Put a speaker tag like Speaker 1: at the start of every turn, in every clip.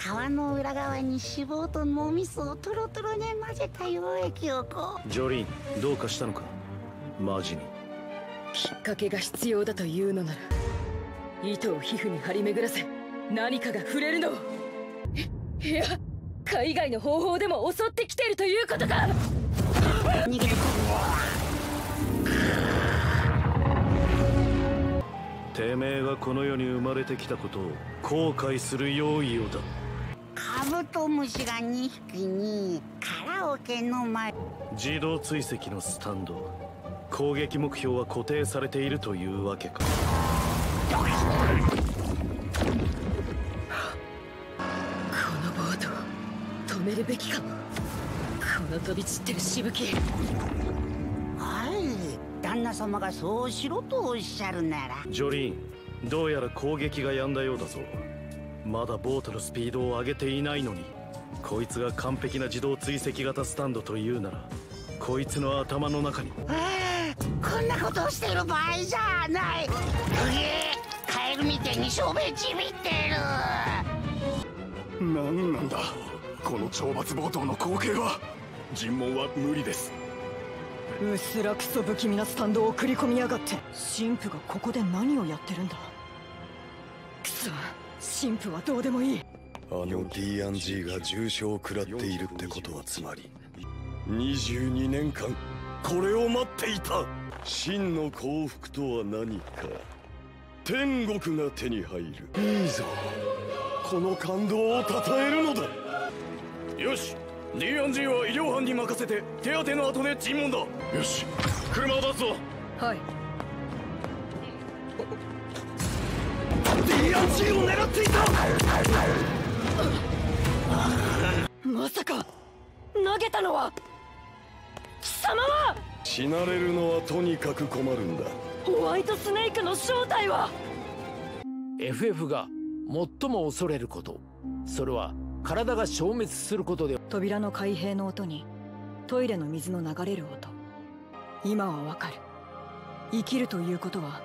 Speaker 1: 皮の裏側に脂肪と脳みそをトロトロに混ぜた溶液をこ
Speaker 2: う。ジョリーンどうかしたのか？マジに。
Speaker 3: きっかけが必要だというのなら糸を皮膚に張り巡らせ何かが触れるのいや海外の方法でも襲ってきているということか！逃げる
Speaker 2: てめえがこの世に生まれてきたことを後悔する用意をだ
Speaker 1: カブトムシが2匹にカラオケの前。
Speaker 2: 自動追跡のスタンド。攻撃目標は固定されているというわけか。この
Speaker 3: ボートを止めるべきかも。この飛び散ってるしぶき。
Speaker 1: はい。旦那様がそうしろとおっしゃるなら。
Speaker 2: ジョリーンどうやら攻撃が止んだようだぞまだボートのスピードを上げていないのにこいつが完璧な自動追跡型スタンドというならこいつの頭の中に。
Speaker 1: こんなことをしている場合じゃない。カエルみてにしょべちびってる。
Speaker 4: 何なんだ？この懲罰暴動の光景は。尋問は無理です。
Speaker 3: うっすらクソ不気味なスタンドを送り込みやがって。神父がここで何をやってるんだ？クソ神父はどうでもいい。
Speaker 4: あの D&G が重傷を食らっているってことはつまり22年間これを待っていた。真の幸福とは何か。天国が手に入る。いいぞ。この感動を称えるのだ。よし。D&G は医療班に任せて手当ての後で尋問だ。よし。車を出すぞ。
Speaker 3: はい
Speaker 4: D&G を狙っていた。
Speaker 3: まさか投げたのは貴様は！
Speaker 4: 死なれるのはとにかく困るんだ。
Speaker 3: ホワイトスネークの正体は
Speaker 5: ！FF が最も恐れること。それは体が消滅することで
Speaker 3: 扉の開閉の音にトイレの水の流れる音。今はわかる。生きるということは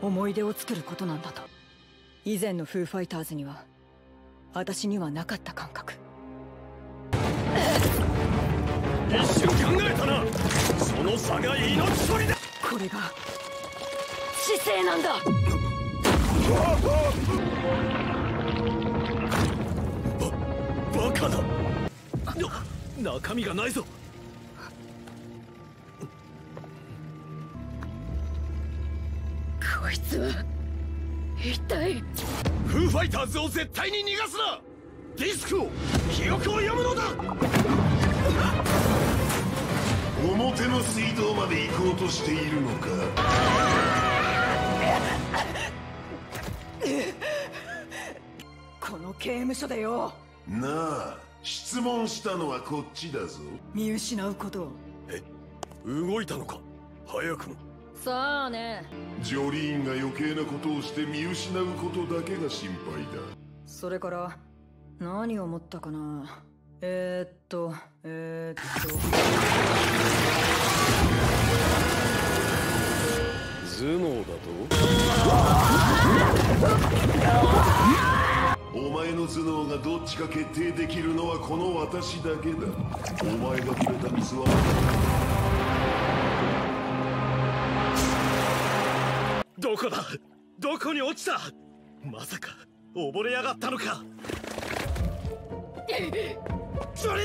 Speaker 3: 思い出を作ることなんだと以前のフーファイターズには私にはなかった感覚。
Speaker 4: 一瞬考えたな。その差が命取りだ。
Speaker 3: これが知性なんだ。
Speaker 4: ババカだ。
Speaker 2: 中身がないぞ。
Speaker 3: こいつは一体？
Speaker 4: フーファイターズを絶対に逃がすな！ディスクを記憶を読むのだ！
Speaker 6: 表の水道まで行こうとしているのか？
Speaker 3: この刑務所でよ。
Speaker 6: なあ質問したのはこっちだぞ。
Speaker 3: 見失うことを。
Speaker 4: え動いたのか？早くも
Speaker 3: さあね。
Speaker 6: ジョリーンが余計なことをして見失うことだけが心配だ。
Speaker 3: それから何を思ったかな。えー、っとえー、っと。
Speaker 4: 頭脳だ
Speaker 6: と？お前の頭脳がどっちか決定できるのはこの私だけだ。お前がくれた水は
Speaker 2: どこだ？どこに落ちた？まさか溺れやがったのか？ジョリ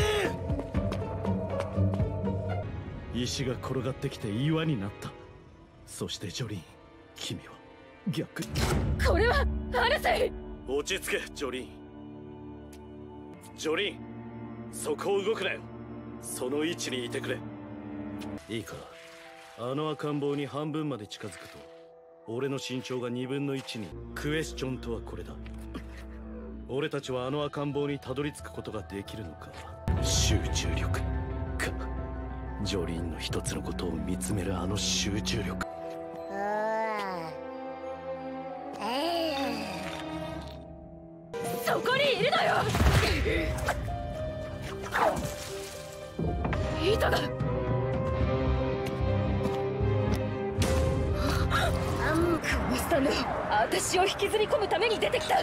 Speaker 2: ー！石が転がってきて岩になった。そしてジョリーン君は逆
Speaker 3: これはアルセイ
Speaker 2: 落ち着けジョリー。ンジョリーンそこを動くなよ。その位置にいてくれ。いいか。あの赤ん坊に半分まで近づくと俺の身長が2分の1にクエスチョンとはこれだ。俺たちはあの赤ん坊にたどり着くことができるのか。集中力。かジョリーンの一つのことを見つめるあの集中力。
Speaker 3: そこにいるのよ。糸がたん私を引きずり込むために出てきた。